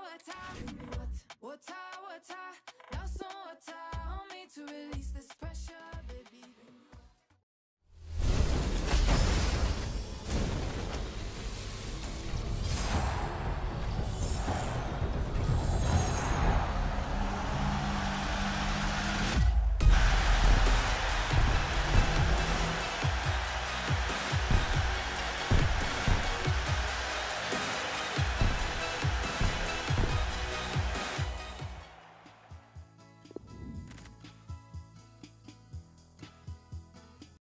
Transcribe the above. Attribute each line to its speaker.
Speaker 1: all time. What, what time?